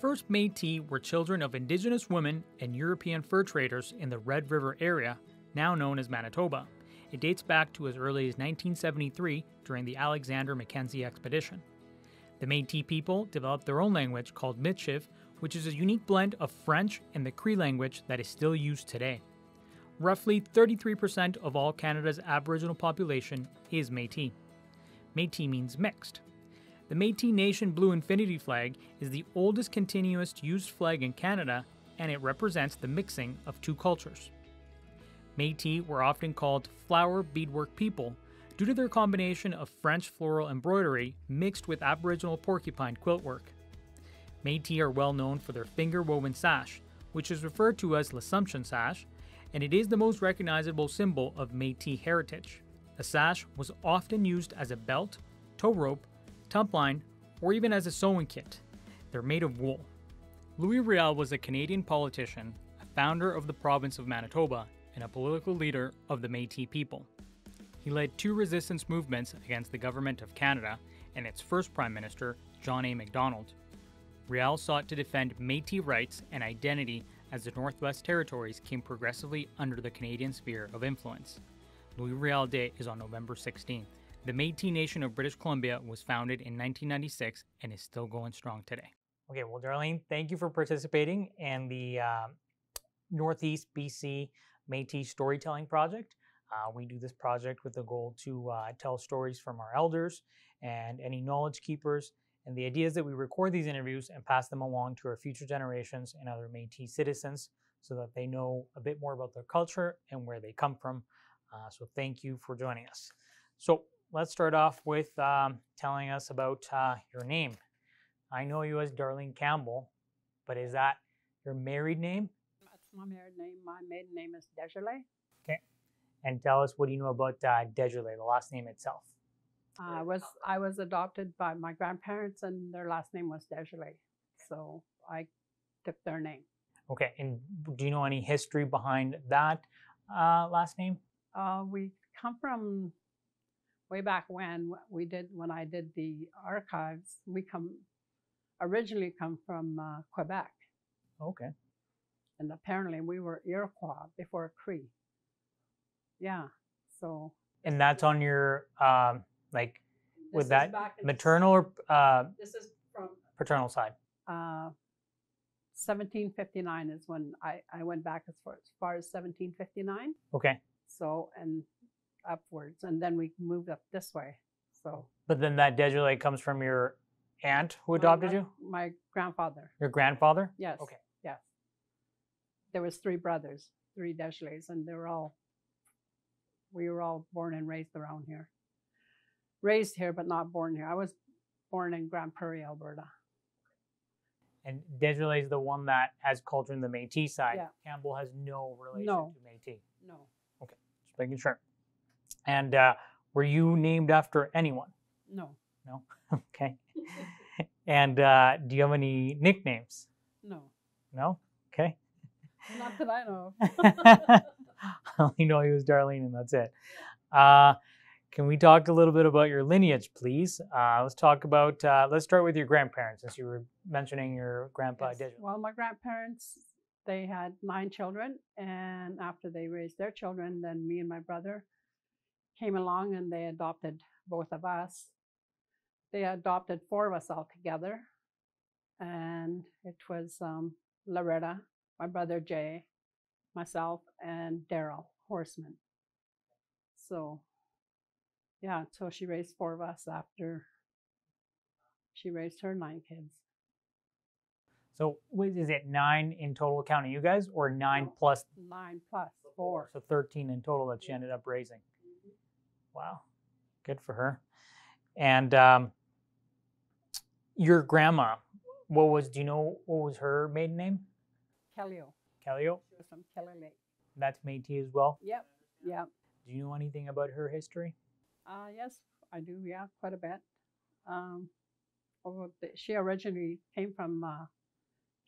first Metis were children of Indigenous women and European fur traders in the Red River area, now known as Manitoba. It dates back to as early as 1973 during the Alexander Mackenzie expedition. The Metis people developed their own language called Michif, which is a unique blend of French and the Cree language that is still used today. Roughly 33% of all Canada's Aboriginal population is Metis. Metis means mixed. The Metis Nation Blue Infinity flag is the oldest continuous used flag in Canada and it represents the mixing of two cultures. Metis were often called flower beadwork people due to their combination of French floral embroidery mixed with Aboriginal porcupine quill work. Metis are well known for their finger woven sash, which is referred to as l'Assomption sash, and it is the most recognizable symbol of Metis heritage. The sash was often used as a belt, tow rope, tump line, or even as a sewing kit. They're made of wool. Louis Riel was a Canadian politician, a founder of the province of Manitoba, and a political leader of the Metis people. He led two resistance movements against the government of Canada and its first Prime Minister, John A. Macdonald. Riel sought to defend Metis rights and identity as the Northwest Territories came progressively under the Canadian sphere of influence. Louis Riel Day is on November 16th. The Métis Nation of British Columbia was founded in 1996 and is still going strong today. Okay, well, Darlene, thank you for participating in the uh, Northeast BC Métis Storytelling Project. Uh, we do this project with the goal to uh, tell stories from our elders and any knowledge keepers. And the idea is that we record these interviews and pass them along to our future generations and other Métis citizens so that they know a bit more about their culture and where they come from. Uh, so thank you for joining us. So let's start off with um, telling us about uh, your name. I know you as Darlene Campbell, but is that your married name? That's my married name. My maiden name is Desjardins. Okay. And tell us what do you know about uh, Desjardins, the last name itself? I was I was adopted by my grandparents, and their last name was Desjardins, so I took their name. Okay. And do you know any history behind that uh, last name? Uh, we come from way back when we did when I did the archives. We come originally come from uh, Quebec, Okay. and apparently we were Iroquois before Cree. Yeah, so And that's on your um, like with that maternal or uh, This is from paternal side? uh, 1759 is when I, I went back as far, as far as 1759. Okay. So, and upwards. And then we moved up this way. So, But then that Desjardins comes from your aunt who my- adopted my, you? My grandfather. Your grandfather? Yes. Okay. Yes. There was three brothers, three Desjardins, and they were all, we were all born and raised around here. Raised here, but not born here. I was born in Grande Prairie, Alberta. And Desjardins is the one that has culture in the Métis side. Yeah. Campbell has no relation No. to Métis. No. Okay. Just making sure. And uh, were you named after anyone? No. No. okay. and uh, do you have any nicknames? No. No. Okay. Not that I know. I only know he was Darlene, and that's it. Uh, can we talk a little bit about your lineage, please? Uh, let's talk about. Uh, let's start with your grandparents, since you were mentioning your grandpa Yes. Desjardins. Well, my grandparents, they had nine children, and after they raised their children, then me and my brother came along and they adopted both of us. They adopted four of us all together, and it was um, Loretta, my brother Jay, myself, and Daryl Horseman. So, yeah, so she raised four of us after she raised her nine kids. So, wait, is it nine in total, counting you guys, or nine No. plus Nine plus four. So 13 in total that she ended up raising. Wow, good for her. And um, your grandma, what was? Do you know what was her maiden name? Kellyo. Callio. She was from Kelly Lake. That's Métis as well. Yep. Yep. Do you know anything about her history? Uh, yes, I do. Yeah, quite a bit. Um, she originally came from uh,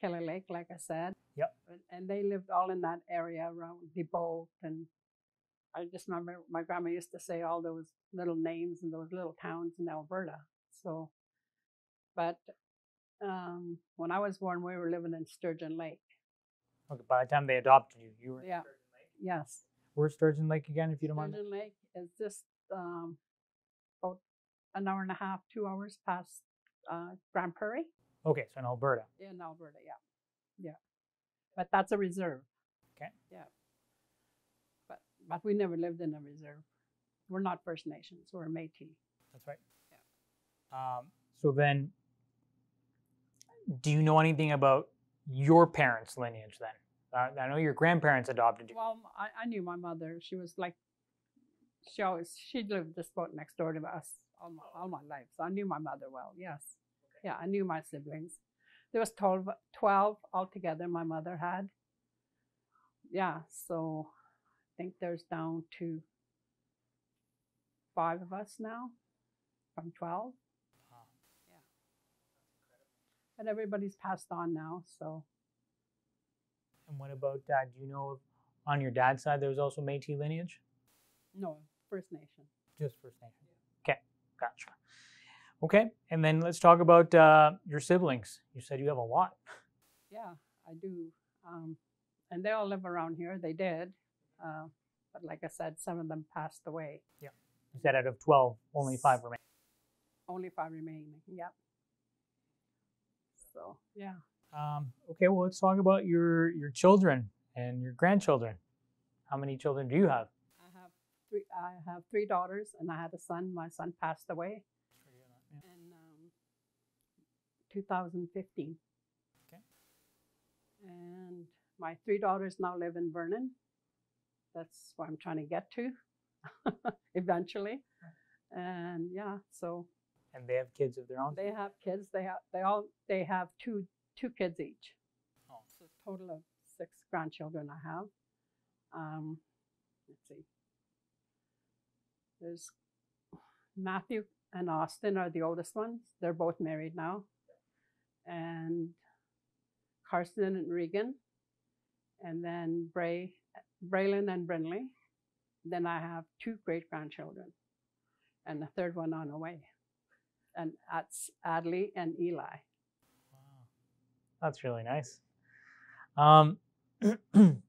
Kelly Lake, like I said. Yep. And- And they lived all in that area around DeBolt. And I just remember my grandma used to say all those little names and those little towns in Alberta. So, but Um, when I was born, we were living in Sturgeon Lake. Okay, by the time they adopted you, you were in Yeah. Sturgeon Lake. Yes. Where's Sturgeon Lake again, if you don't mind? Sturgeon Lake is just um, about an hour and a half, two hours past uh, Grande Prairie Okay, so in Alberta. in Alberta. Yeah, yeah. But that's a reserve. Okay. Yeah. But we never lived in a reserve. We're not First Nations. We're Métis. That's right. Um, so then, do you know anything about your parents' lineage then? Uh, I know your grandparents adopted you. Well, I, I knew my mother. She was like, she always she lived just about next door to us all my, all my life. So I knew my mother well. Yes. Yeah, I knew my siblings. There was 12, 12 altogether my mother had. Yeah, so think there's down to five of us now from 12. Wow. Yeah. But everybody's passed on now, so And what about uh, do you know if on your dad's side there was also Métis lineage? no, First Nation. Just First Nation. Okay, gotcha. Okay, and then let's talk about uh, your siblings. You said you have a lot. Yeah, I do. Um, and they all live around here. They did. Uh, but like I said, some of them passed away. You said out of twelve, only five remain. Only five remain. Yep. So yeah. Um, okay, well let's talk about your your children and your grandchildren. How many children do you have? I have three I have three daughters and I had a son. My son passed away in um, 2015. Okay. And my three daughters now live in Vernon. That's where I'm trying to get to eventually. And yeah, so And they have kids of their own. they have kids. They have they all they have two two kids each. Oh. So total of six grandchildren I have. Um, let's see. There's Matthew and Austin are the oldest ones. They're both married now. And Carson and Regan. And then Bray, Braylon and Brinley. Then I have two great grandchildren. And the third one on the way. And that's Adley and Eli. Wow. That's really nice. Um,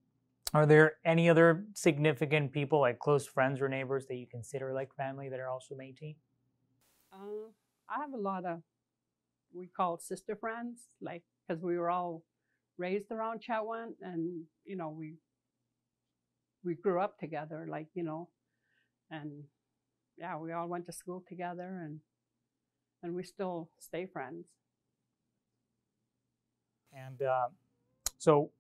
are there any other significant people, like close friends or neighbors, that you consider like family that are also Métis? Uh, I have a lot of we call sister friends, like because we were all raised around Chetwynd, and you know we we grew up together, like you know, and yeah, we all went to school together, and and we still stay friends. And uh, so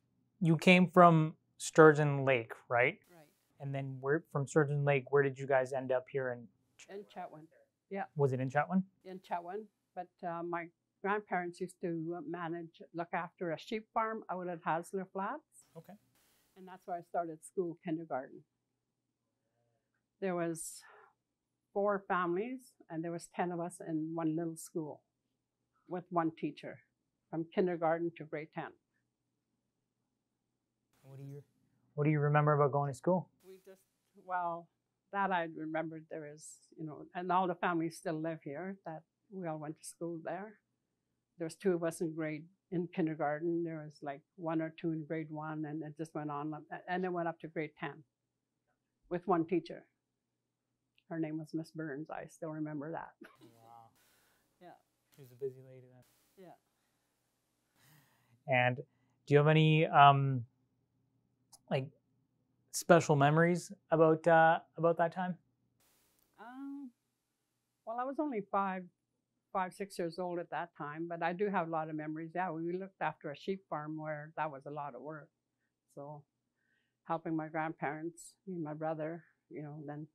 you came from Sturgeon Lake, right? Right. And then where from Sturgeon Lake, where did you guys end up here? And In Chetwynd, Yeah. was it in Chetwynd? in Chetwynd, but uh, my grandparents used to uh, manage, look after a sheep farm out at Hasler Flats. Okay. And that's where I started school kindergarten. There was four families, and there was ten of us in one little school, with one teacher, from kindergarten to grade ten. What do you What do you remember about going to school? We just well, that I remembered. There is, you know, and all the families still live here. That we all went to school there. There's two of us in grade in kindergarten. There was like one or two in grade one, and it just went on, and it went up to grade ten, with one teacher. Her name was Miss Burns. I still remember that. Wow. Yeah. She was a busy lady then. Yeah. And do you have any um, like special memories about uh, about that time? Um, well, I was only five, five, six years old at that time, but I do have a lot of memories. Yeah, we looked after a sheep farm where that was a lot of work. So, helping my grandparents, me and my brother, you know, then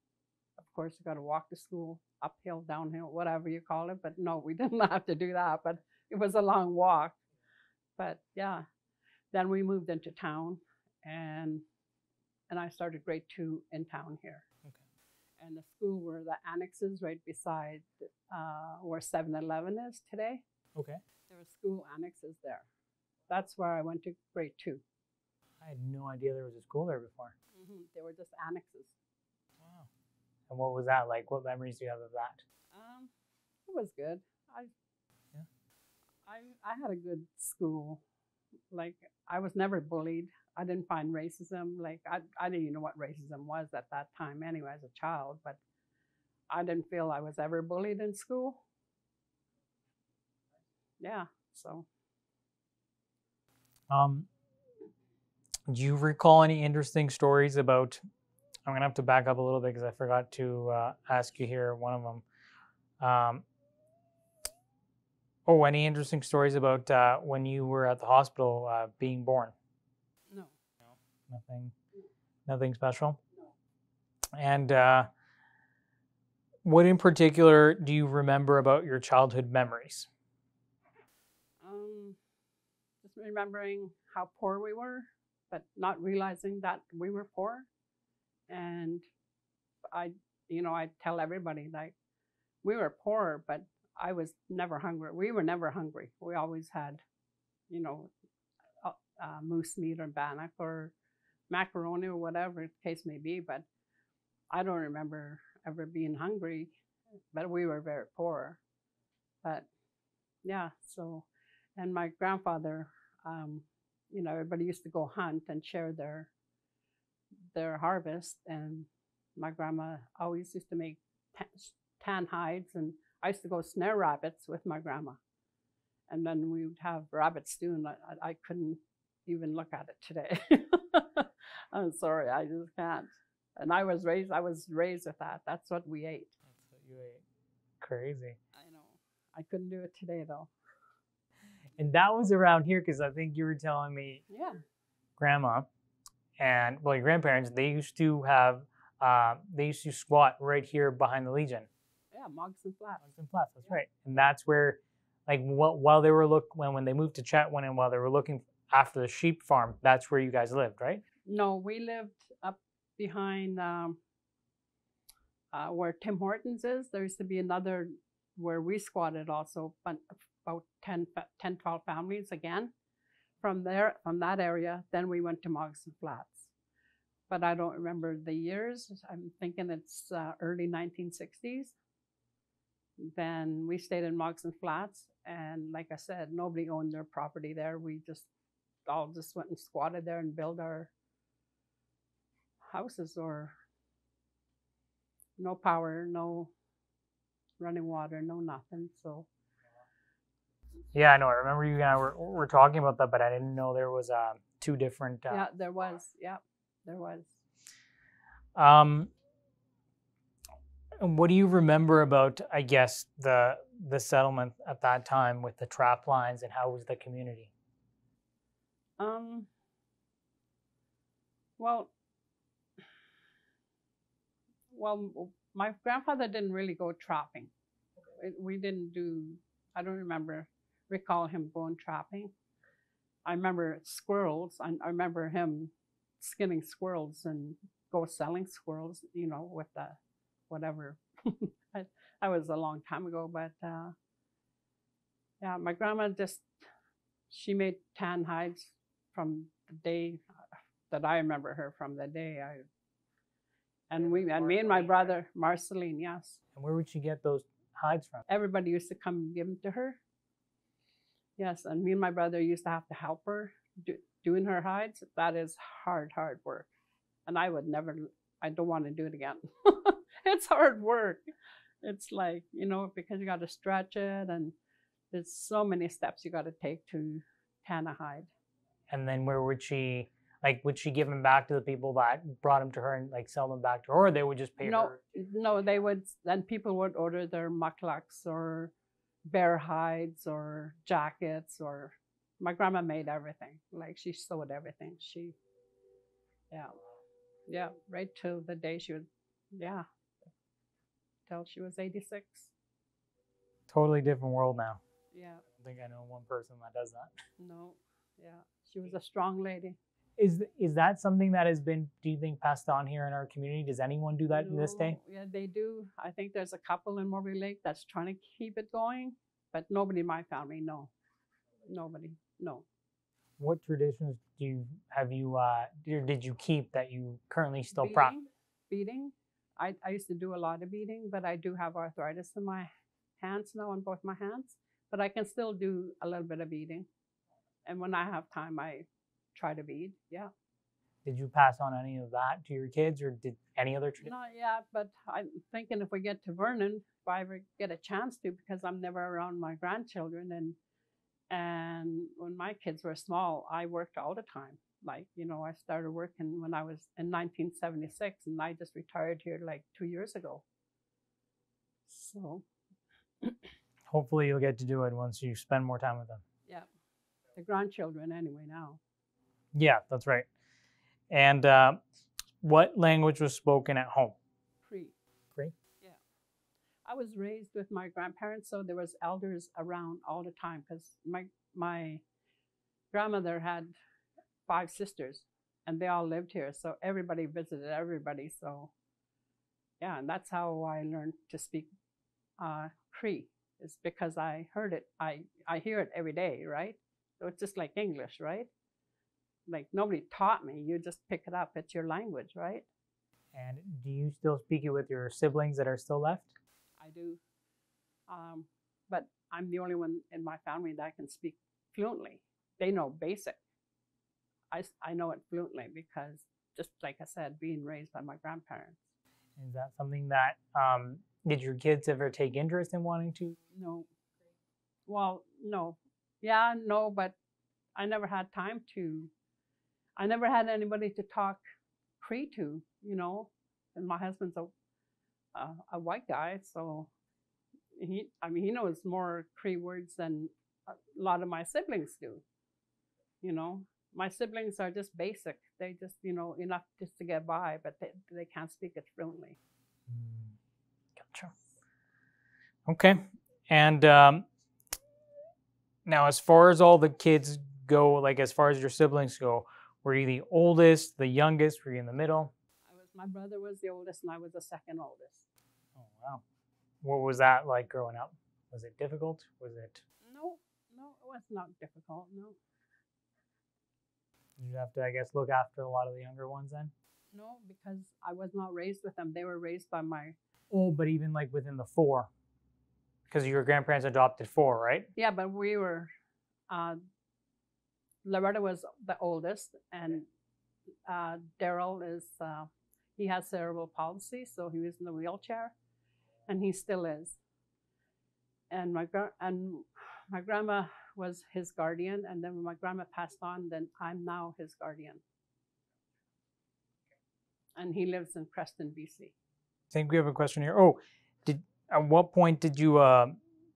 of course you got to walk to school, uphill, downhill, whatever you call it. But no, we didn't have to do that. But it was a long walk. But yeah, then we moved into town, and and I started grade two in town here and the school where the annexes right beside uh, where 7-Eleven is today. Okay. There were school annexes there. That's where I went to grade 2 I had no idea there was a school there before. They were just annexes. Wow. And what was that like? What memories do you have of that? Um, it was good. I, Yeah. I I had a good school. Like I was never bullied. I didn't find racism. Like I I didn't even know what racism was at that time anyway as a child, but I didn't feel I was ever bullied in school. Yeah, so Um, do you recall any interesting stories about? I'm gonna have to back up a little bit because I forgot to uh, ask you here one of them. Um, oh, any interesting stories about uh, when you were at the hospital uh, being born? No. Nothing, nothing special. And uh, what in particular do you remember about your childhood memories? Um, just remembering how poor we were, but not realizing that we were poor. And I, you know, I tell everybody like we were poor, but I was never hungry. We were never hungry. We always had, you know, uh, uh, moose meat or bannock or macaroni or whatever the case may be. But I don't remember ever being hungry. But we were very poor. But yeah, so and my grandfather, um, you know, everybody used to go hunt and share their their harvest, and my grandma always used to make tan, hides, and I used to go snare rabbits with my grandma, and then we would have rabbit stew, and I- I couldn't even look at it today. I'm sorry, I just can't. And I was raised, I was raised with that. That's what we ate. That's what you ate. Crazy. I know. I couldn't do it today though. And that was around here because I think you were telling me Yeah. grandma and well your grandparents they used to have uh, they used to squat right here behind the Legion. Yeah, Moccasin Flats. Moccasin Flats, that's Yeah. right. And that's where like wh- while they were look when when they moved to Chetwynd and while they were looking after the sheep farm, that's where you guys lived, right? No, we lived up behind um, uh, where Tim Hortons is. There used to be another where we squatted also, about 10, 10 12 families again. From there, from that area, then we went to Moccasin Flats. But I don't remember the years. I'm thinking it's uh, early 1960s. Then we stayed in Moccasin Flats, and like I said, nobody owned their property there. We just all just went and squatted there and built our houses or no power, no running water, no nothing. So Yeah, I know. I remember you and I were, were talking about that, but I didn't know there was um, two different. Uh, yeah, there was. Yeah, there was. Um, and what do you remember about, I guess, the the settlement at that time with the trap lines and how was the community? Um. Well. Well, my grandfather didn't really go trapping. We didn't do. I don't remember recall him going trapping. I remember squirrels. I, I remember him skinning squirrels and go selling squirrels. You know, with the whatever. I, that was a long time ago, but uh, yeah, my grandma just she made tan hides from the day uh, that I remember her from the day I and we and me and my brother Marceline, yes. And where would she get those hides from? Everybody used to come and give them to her. Yes, and me and my brother used to have to help her do, doing her hides. That is hard, hard work, and I would never. I don't want to do it again. it's hard work. It's like you know because you got to stretch it, and there's so many steps you got to take to tan a hide. And then where would she, like, would she give them back to the people that brought them to her and like sell them back to her, or they would just pay no, her? no, they would. Then people would order their mukluks or bear hides or jackets or. My grandma made everything. Like she sewed everything. She, yeah, yeah, right till the day she was, yeah, till she was eighty six. Totally different world now. Yeah, I think I know one person that does that. no, yeah, she was a strong lady. Is is that something that has been, do you think, passed on here in our community? Does anyone do that in this day? Yeah, they do. I think there's a couple in Moberly Lake that's trying to keep it going, but nobody in my family, no, nobody, no. What traditions do you have you uh did you keep that you currently still practice? beading, beading. I, I used to do a lot of beading, but I do have arthritis in my hands now on both my hands. but I can still do a little bit of beading. And when I have time, I try to be. Yeah. Did you pass on any of that to your kids, or did any other tradition? Not yet, but I'm thinking if we get to Vernon, if I ever get a chance to, because I'm never around my grandchildren, and and when my kids were small, I worked all the time. Like you know, I started working when I was in 1976, and I just retired here like two years ago. So Hopefully, you'll get to do it once you spend more time with them. yeah, the grandchildren anyway now. Yeah, that's right. And uh, what language was spoken at home? Cree. Cree? Yeah. I was raised with my grandparents, so there was elders around all the time because my my grandmother had five sisters and they all lived here. So everybody visited everybody. So yeah, and that's how I learned to speak uh, Cree. Is because I heard it. I I hear it every day, right? So it's just like English, right? Like nobody taught me. You just pick it up. It's your language, right? And do you still speak it with your siblings that are still left? I do. Um, but I'm the only one in my family that can speak fluently. They know basic. I, I know it fluently because, just like I said, being raised by my grandparents. Is that something that um, did your kids ever take interest in wanting to? No. Well, no. Yeah, no, but I never had time to. I never had anybody to talk Cree to, you know. And my husband's a a, a white guy, so he. I mean, he knows more Cree words than a lot of my siblings do. You know, my siblings are just basic. They just, you know, enough just to get by, but they they can't speak it fluently. Gotcha. Okay. And um, now, as far as all the kids go, like as far as your siblings go, were you the oldest, the youngest? Were you in the middle? I was my brother was the oldest, and I was the second oldest. Oh, wow. What was that like growing up? Was it difficult? Was it, No, no, it was not difficult. No, you have to, I guess, look after a lot of the younger ones then? no, because I was not raised with them. They were raised by my Oh, but even like within the four, because your grandparents adopted four, right? yeah, but we were. Uh, Loretta was the oldest, and uh, Daryl is uh, he has cerebral palsy, so he was in the wheelchair, and he still is. And my gra- and my grandma was his guardian, and then when my grandma passed on, then I'm now his guardian. And he lives in Preston, BC. I think we have a question here. Oh, did at what point did you uh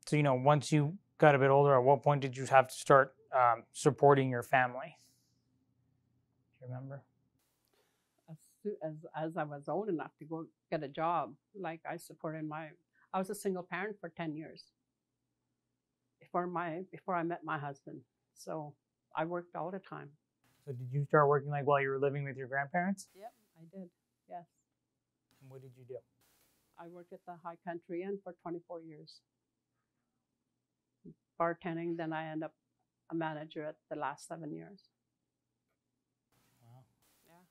so you know once you got a bit older, at what point did you have to start um, supporting your family? Do you remember? as, as as I was old enough to go get a job, like I supported my, I was a single parent for ten years before my before I met my husband. So I worked all the time. So did you start working like while you were living with your grandparents? Yep, I did. Yes, And what did you do? I worked at the High Country Inn for 24 years, bartending. Then I ended up a manager at the last seven years. Wow. Yeah.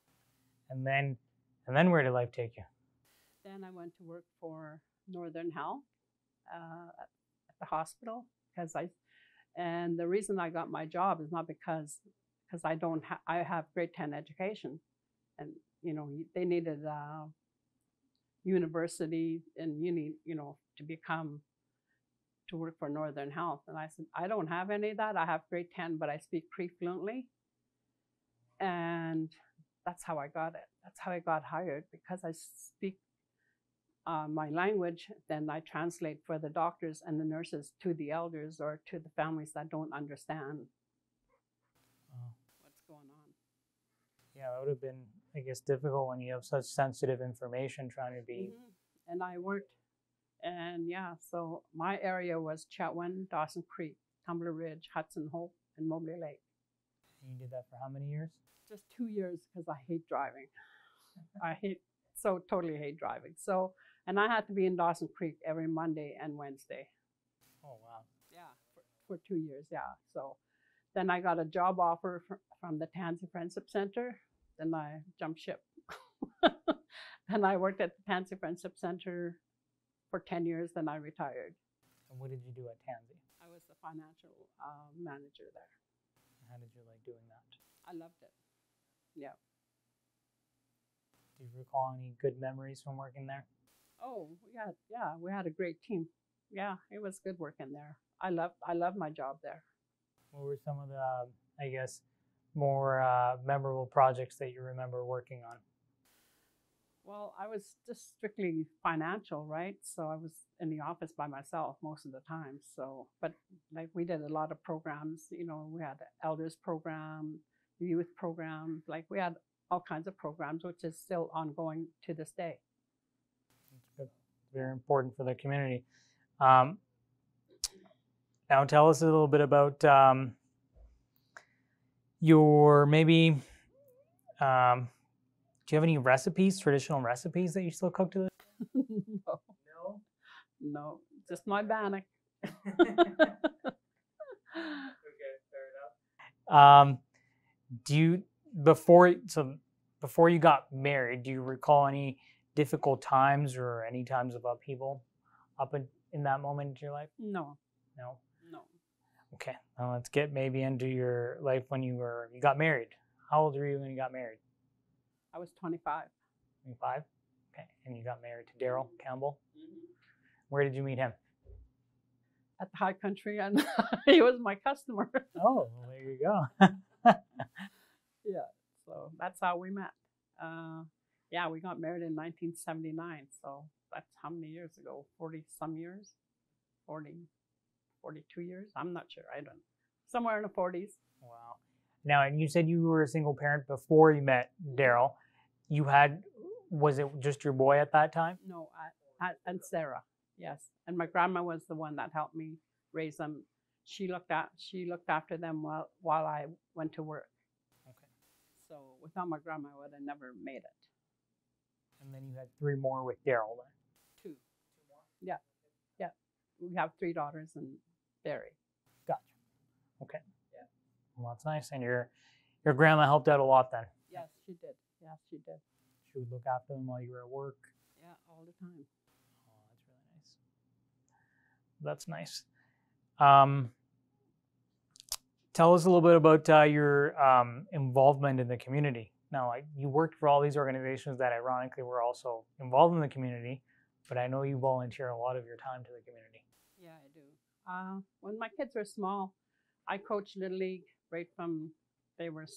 And then and then where did life take you? Then I went to work for Northern Health uh, at at the hospital because I, and the reason I got my job is not because because I don't ha- I have grade ten education, and you know they needed a university and you need you know to become to work for Northern Health, and I said I don't have any of that. I have grade ten, but I speak Cree fluently, and that's how I got it. That's how I got hired because I speak uh, my language, then I translate for the doctors and the nurses to the elders or to the families that don't understand Oh. what's going on. Yeah, that would have been, I guess, difficult when you have such sensitive information trying to be. Mhm. And I worked, and yeah, so my area was Chetwynd, Dawson Creek, Tumbler Ridge, Hudson Hope, and Moberly Lake. You did that for how many years? Just two years because I hate driving. I hate so totally hate driving. So, and I had to be in Dawson Creek every Monday and Wednesday. Oh wow. Yeah, for, for two years. Yeah. So then I got a job offer fr- from the Tansi Friendship Center. Then I jumped ship. then I worked at the Tansi Friendship Center for 10 years. Then I retired. And what did you do at Tansi? I was the financial uh, manager there. How did you like doing that? I loved it. Yeah. Do you recall any good memories from working there? Oh, had yeah, we had a great team. Yeah, it was good working there. I love I love my job there. What were some of the, I guess, more uh, memorable projects that you remember working on? Well, I was just strictly financial, right? So I was in the office by myself most of the time. So, but like we did a lot of programs, you know, we had elders program, youth program, like we had all kinds of programs, which is still ongoing to this day. Very important for the community. Um, now, tell us a little bit about um, your maybe. Um, do you have any recipes, traditional recipes that you still cook to this? no, No. no, just my bannock. Okay, fair enough. Um, do you before so before you got married, do you recall any difficult times or any times of upheaval up in, in that moment in your life? no, No. no. Okay. Now let's get maybe into your life when you were you got married. How old were you when you got married? I was 25. 25? Okay. And you got married to Daryl Campbell. Where did you meet him? At the high country, and he was my customer. Oh, well, there you go. yeah, so that's how we met. Uh, yeah, we got married in 1979. So that's how many years ago? 40 some years? 40, 42 years? I'm not sure. I don't Somewhere in the 40s. Now, and you said you were a single parent before you met Daryl. You had, was it just your boy at that time? No, I, I, and Sarah, yes. And my grandma was the one that helped me raise them. She looked at she looked after them while while I went to work. Okay. So without my grandma, I would have never made it. And then you had three more with Daryl then. Two. more. Yeah, yeah. We have three daughters and Barry. Gotcha. Okay. Well, that's nice. And your your grandma helped out a lot then. Yes, she did. Yes, she did. She would look after them while you were at work. Yeah, all the time. Oh, that's really nice. That's nice. Um, tell us a little bit about uh, your um, involvement in the community. Now, like, you worked for all these organizations that ironically were also involved in the community, but I know you volunteer a lot of your time to the community. Yeah, I do. Uh, when my kids were small, I coached Little League right from they were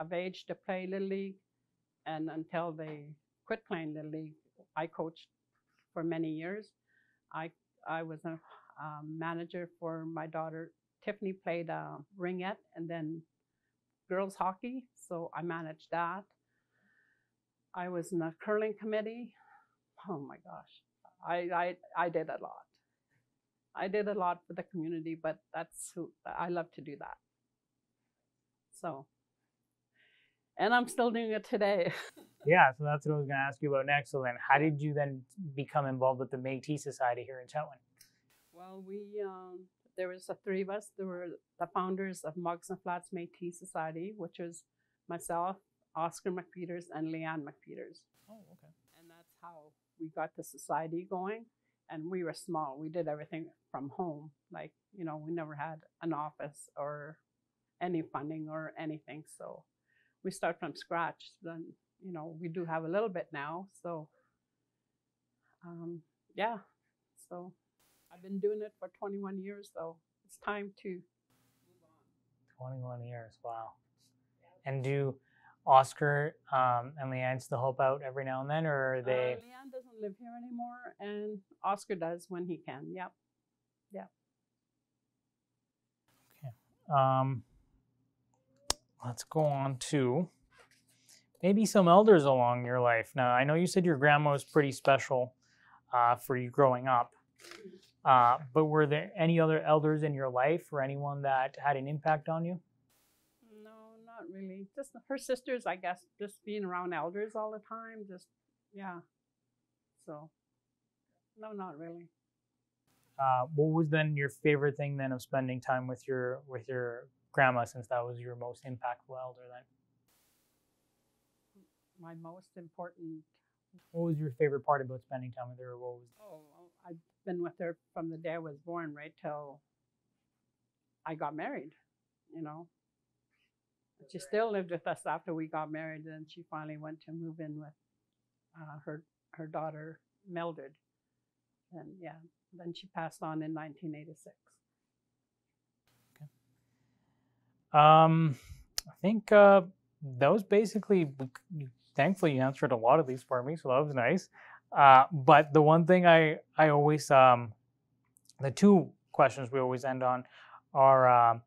of age to play Little League, and until they quit playing Little League, I coached for many years. I I was a manager for my daughter. Tiffany played uh, ringette and then girls hockey, so I managed that. I was in the curling committee. Oh my gosh, I I, I did a lot. I did a lot for the community, but that's who I love to do that. So, and I'm still doing it today. Yeah, so that's what I was going to ask you about next. So then, how did you then become involved with the Métis Society here in Chetwynd? well, we um, there was the three of us. There were the founders of Moccasin Flats Métis Society, which was myself, Oscar McPeters, and Leanne McPeters. Oh, okay. and that's how we got the society going and we were small we did everything from home like you know we never had an office or any funding or anything so we start from scratch then you know we do have a little bit now so um, yeah so i've been doing it for 21 years so it's time to move on 21 years. Wow. And do Oscar um, and Leanne still help out every now and then, or are they? Uh, Leanne doesn't live here anymore, and Oscar does when he can. Yep. Yep. Um, let's go on to maybe some elders along your life. Now, I know you said your grandma was pretty special uh, for you growing up, uh, but were there any other elders in your life or anyone that had an impact on you? No, not really. Just her sisters, I guess. Just being around elders all the time. Just yeah. So, no, not really. Uh, what was then your favorite thing then of spending time with your with your grandma, since that was your most impactful elder then? My most important. What was your favorite part about spending time with her? What was Oh, I've been with her from the day I was born, right till I got married, you know. She still lived with us after we got married, and she finally went to move in with uh, her her daughter Mildred, and yeah, then she passed on in 1986. Um, I think uh, that was basically. Thankfully, you answered a lot of these for me, so that was nice. Uh, but the one thing I I always um, the two questions we always end on are uh,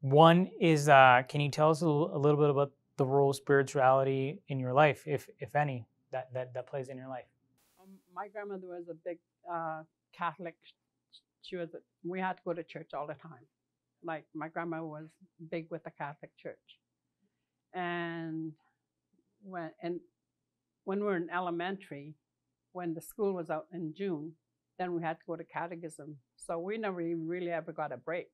one is uh, can you tell us a little, bit about the role of spirituality in your life, if if any, that that that plays in your life? Um, my grandmother was a big uh, Catholic. She was. A, we had to go to church all the time. Like my grandma was big with the Catholic Church, and when and when we were in elementary, when the school was out in June, then we had to go to catechism. So we never even really ever got a break.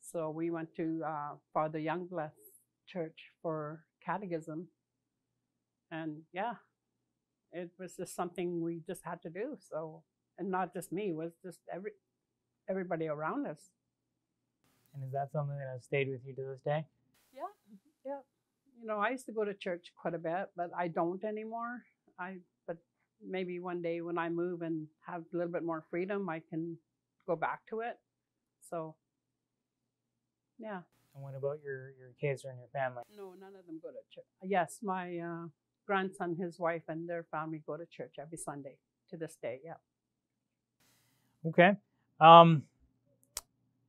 So we went to uh, Father Youngblood Church for catechism. And yeah, it was just something we just had to do. So, and not just me, was just every everybody around us. And is that something that has stayed with you to this day? Yeah, yeah. You know, I used to go to church quite a bit, but I don't anymore. I but maybe one day when I move and have a little bit more freedom, I can go back to it. So, yeah. And what about your your kids or your family? No, none of them go to church. Yes, my uh, grandson, his wife, and their family go to church every Sunday to this day. Yeah. Okay. Um,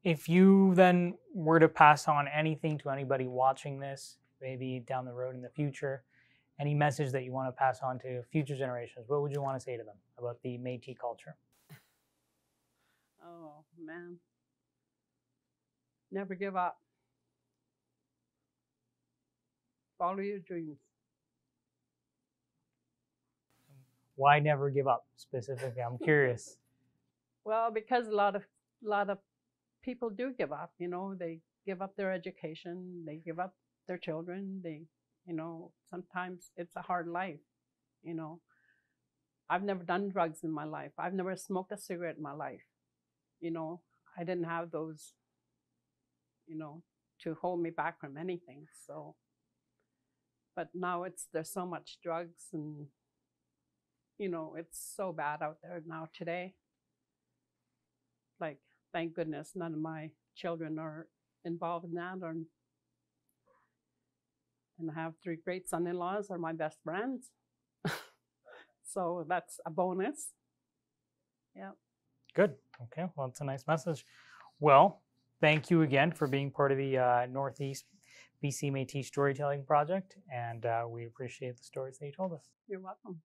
if you then were to pass on anything to anybody watching this, maybe down the road in the future, any message that you want to pass on to future generations, what would you want to say to them about the Métis culture? Oh, man. Never give up. Follow your dreams. Why never give up specifically? I'm curious. well, because a lot of a lot of people do give up, you know, they give up their education, they give up their children, they you know, sometimes it's a hard life, you know. I've never done drugs in my life. I've never smoked a cigarette in my life. You know, I didn't have those, you know, to hold me back from anything. So, but now it's, there's so much drugs and, you know, it's so bad out there now today. Like, thank goodness none of my children are involved in that or and I have three great son-in-laws are my best friends. so that's a bonus. Yeah. Good. Okay. Well, it's a nice message. Well, thank you again for being part of the uh, Northeast BC Métis Storytelling Project, and uh, we appreciate the stories that you told us. You're welcome.